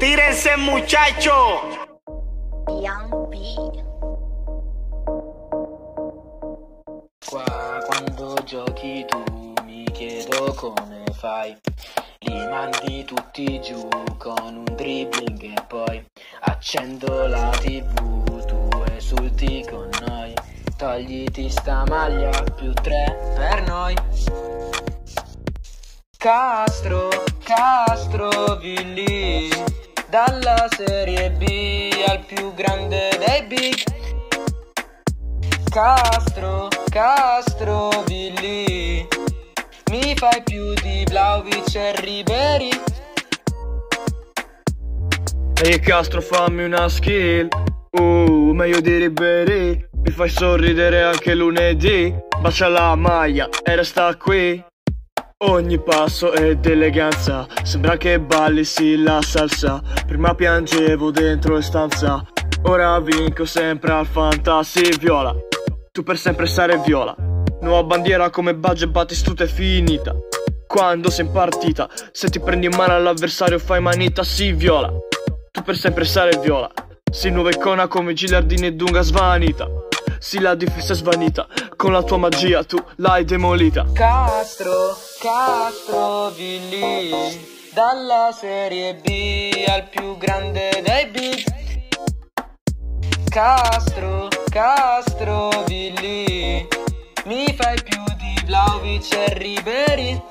Tírense muchacho. Young B. Qua quando giochi tu mi chiedo come fai. Li mandi tutti giù con un dribbling e poi accendo la tv, tu esulti con noi. Togliti sta maglia più tre per noi. Castro, Castro, Villi, dalla serie B al più grande dei big. Castro, Castro, Villi, mi fai più di Vlaovic e Ribery. Ehi Castro fammi una skill. Uh, meglio di Ribery Mi fai sorridere anche lunedì. Bacia la maglia e resta qui Ogni passo è d'eleganza Sembra che balli sì la salsa. Prima piangevo dentro in stanza Ora vinco sempre al fantasy viola. Tu per sempre sarai viola Nuova bandiera come Baggio e Battistuta è finita. Quando sei in partita Se ti prendi in mano all'avversario fai manita sì viola. Tu per sempre sarai viola Sì nuova icona come Gilardini e Dunga svanita Sì la difesa è svanita Con la tua magia tu l'hai demolita Castro, Castro, Villi, dalla serie B al più grande dei big. Castro, Castro, Villi, mi fai più di Vlaovic e Ribery.